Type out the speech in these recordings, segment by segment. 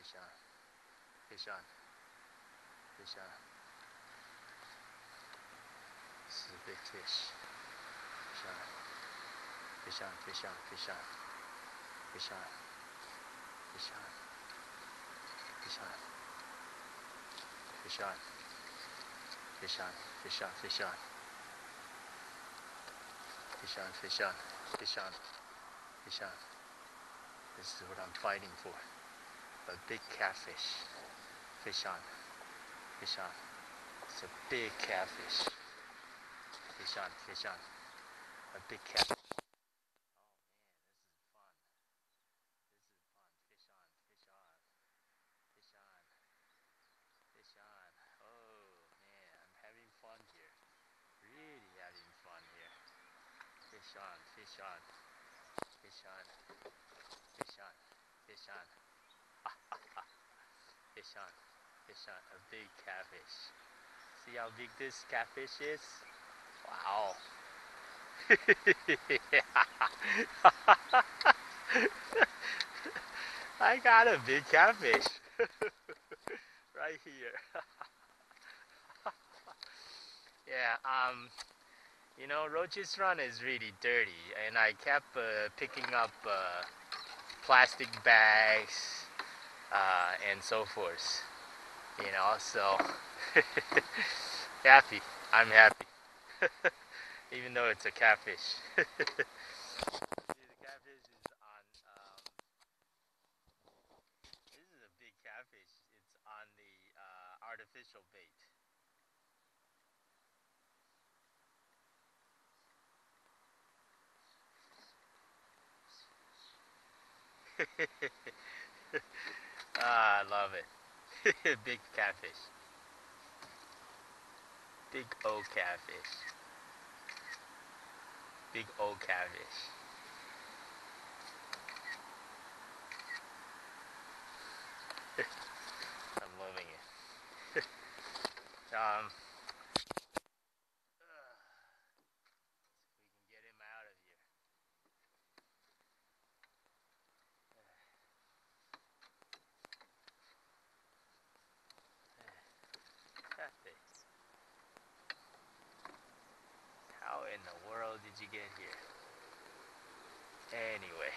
Fish on. Fish on. Fish on. This is a big fish. Fish on. Fish on, fish on, fish on. Fish on. Fish on. Fish on. Fish on. Fish on, fish on, fish on. Fish on, fish on, fish on, fish on. This is what I'm fighting for. A big catfish. Fish on. Fish on. It's a big catfish. Fish on. Fish on. A big catfish. Oh man, this is fun. This is fun. Fish on. Fish on. Fish on. Oh man, I'm having fun here. Really having fun here. Fish on. Fish on. Fish on. Fish on. Fish on. Fish on. Fish on. A big catfish. See how big this catfish is? Wow. I got a big catfish right here. yeah, um, you know, Roach's Run is really dirty, and I kept uh, picking up uh, plastic bags uh, and so forth. You know, so happy. I'm happy. Even though it's a catfish. The catfish is on. Um, this is a big catfish. It's on the uh, artificial bait. Ah, I love it. big catfish. Big old catfish. Big old catfish. I'm loving it. um, we can get him out of here. Catfish. How in the world did you get here? Anyway.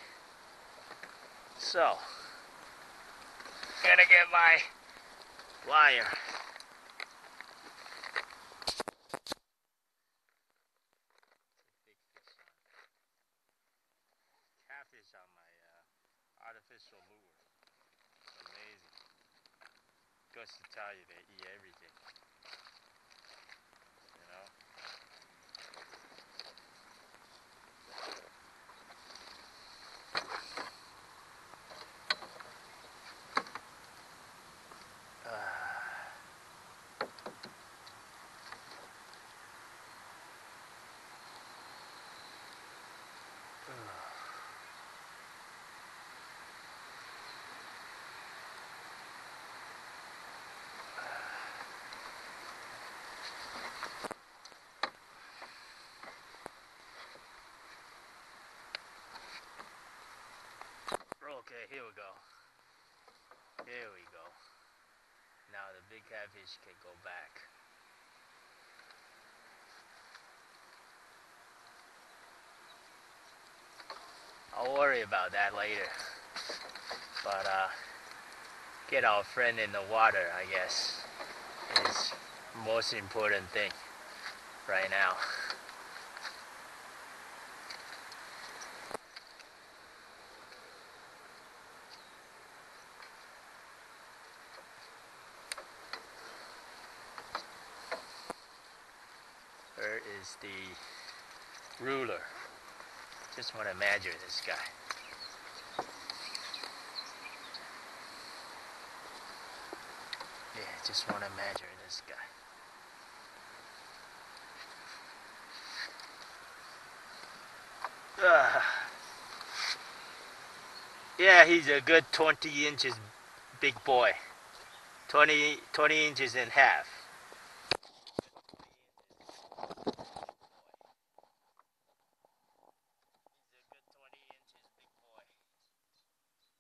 So, gonna get my wire. Catfish on my uh, artificial lure. It's amazing. Goes to tell you they eat everything. You know? Okay, here we go. Here we go. Now the big catfish can go back. I'll worry about that later. But uh, get our friend in the water, I guess, is most important thing right now. Where is the ruler? Just want to measure this guy. Yeah, just want to measure this guy. Uh, yeah, he's a good 20 inches big boy. 20, 20 inches and half. He's a good 20 inches big boy.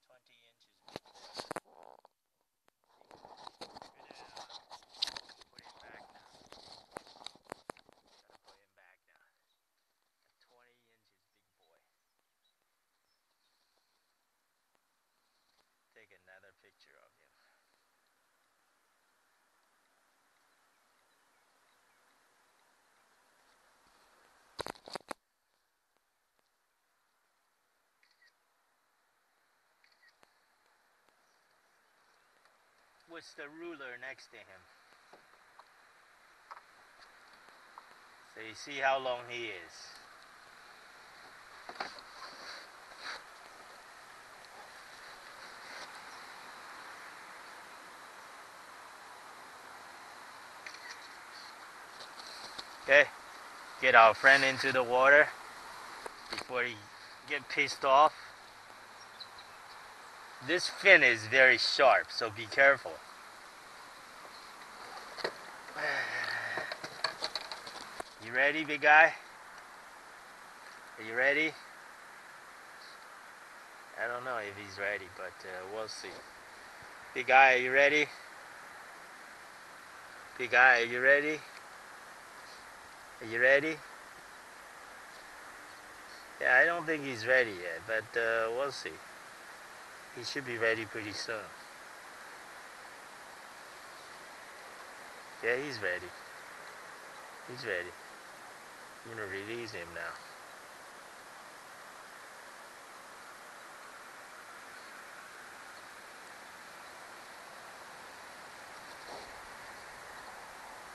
20 inches big boy. Gonna put him back now. Gotta put him back now. A 20 inches big boy. Take another picture of him. What's the ruler next to him? So you see how long he is. Okay, get our friend into the water before he get pissed off. This fin is very sharp, so be careful. You ready, big guy? Are you ready? I don't know if he's ready, but uh, we'll see. Big guy, are you ready? Big guy, are you ready? Are you ready? Yeah, I don't think he's ready yet, but uh, we'll see. He should be ready pretty soon. Yeah, he's ready. He's ready. I'm gonna release him now.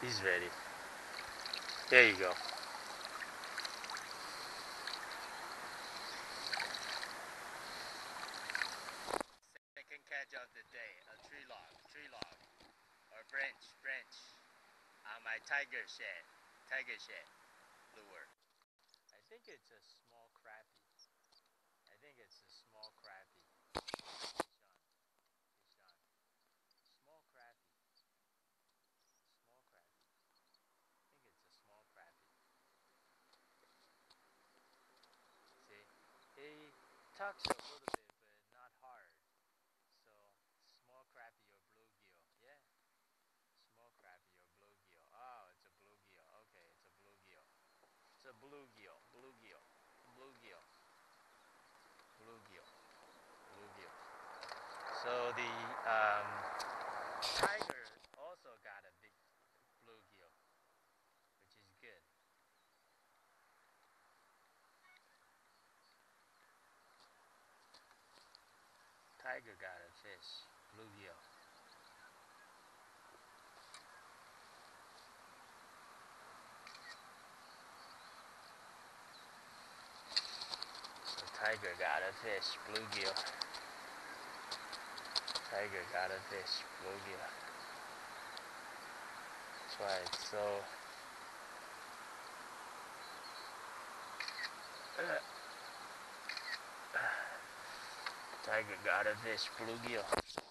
He's ready. There you go. Second catch of the day, a tree log, tree log, or branch, branch, um, on my tiger shed, tiger shed lure. I think it's a small crappie. I think it's a small crappie. Sean, Sean, small crappie. Small crappie. I think it's a small crappie. See, he talks a little bit, but not hard. So, small crappie or bluegill. Yeah. Small crappie or bluegill. Oh, it's a bluegill. Okay, it's a bluegill. It's a bluegill. Bluegill. Bluegill. Bluegill. Bluegill. So the um, tiger also got a big bluegill, which is good. Tiger got a fish, bluegill. So tiger got a fish, bluegill. Tiger got a fish, bluegill. That's why it's so. Tiger got a fish, bluegill. So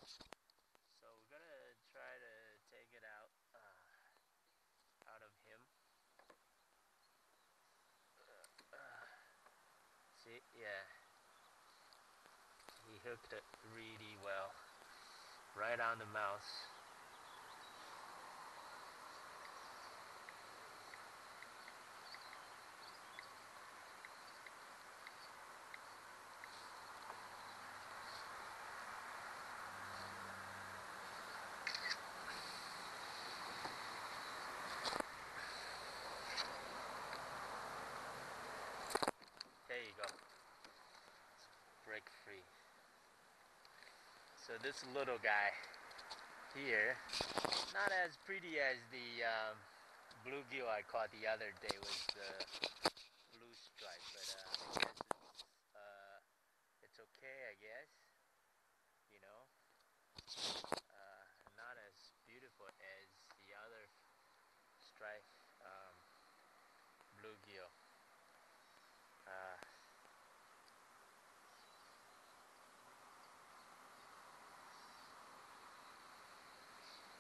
we're gonna try to take it out, uh, out of him. See, yeah. He hooked it really well. On the mouth. There you go. Break free. So this little guy here. Not as pretty as the um, bluegill I caught the other day with the blue stripe, but uh, I guess it's, uh, it's okay, I guess. You know, uh, not as beautiful as the other stripe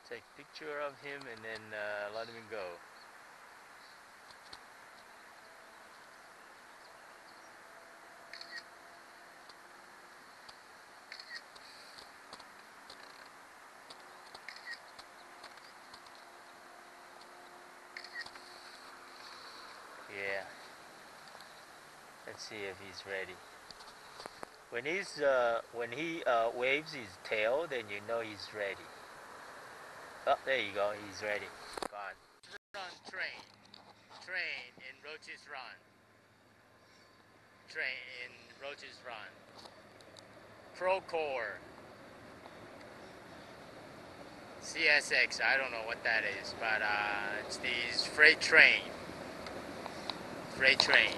take picture of him and then uh, let him go. Yeah. Let's see if he's ready. When he's uh, when he uh, waves his tail, then you know he's ready. Oh, there you go. He's ready. Gone. Run train, train in Roach's Run. Train in Roach's Run. Procor. CSX. I don't know what that is, but uh, it's these freight train. Freight train.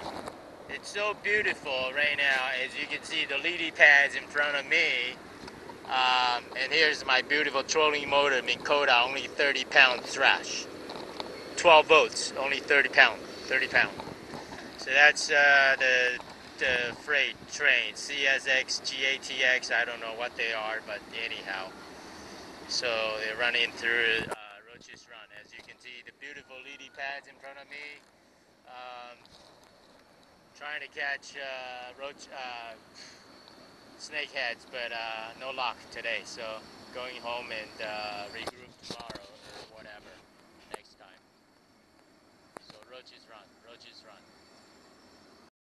It's so beautiful right now. As you can see, the lily pads in front of me. Um, and here's my beautiful trolling motor, Minn Kota, only 30 pound thrash. 12 volts, only 30 pound, 30 pound. So that's uh, the, the freight train, CSX, GATX, I don't know what they are, but anyhow. So they're running through uh, Roach's Run. As you can see, the beautiful lily pads in front of me. Um, trying to catch uh, roach, uh, snakeheads, but uh, no luck today. So going home and uh, regroup tomorrow or whatever next time. So roaches run, roaches run.